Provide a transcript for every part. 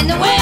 in the that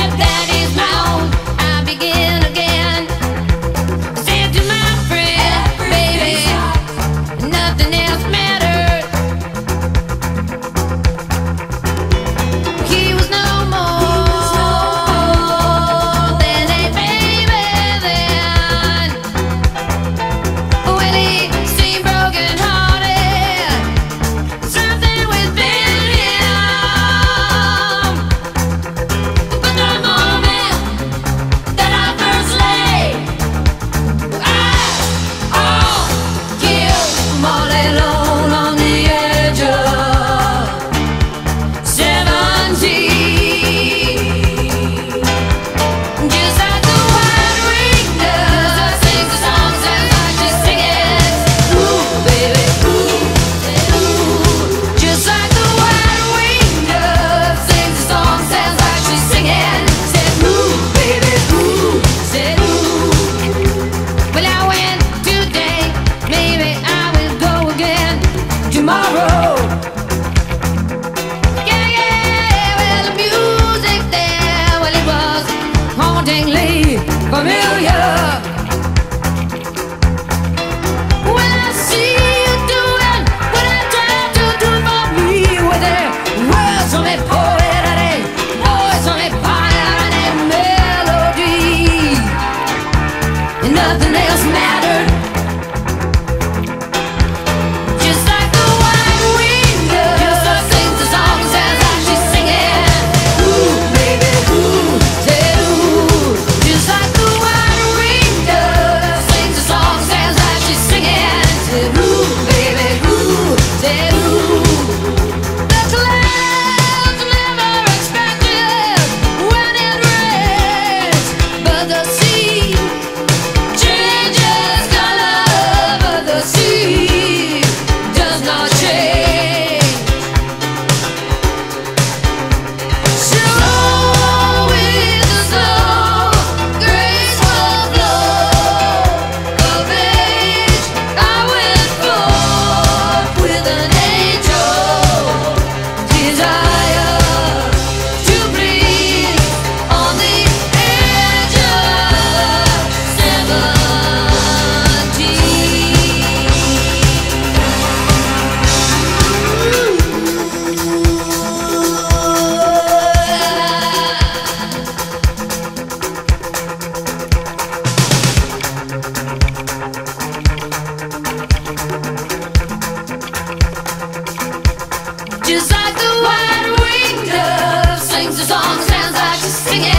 song sounds like she's singing.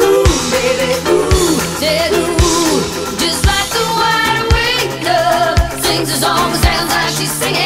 Ooh, baby, ooh. Just like the sings a song sounds like she's singing.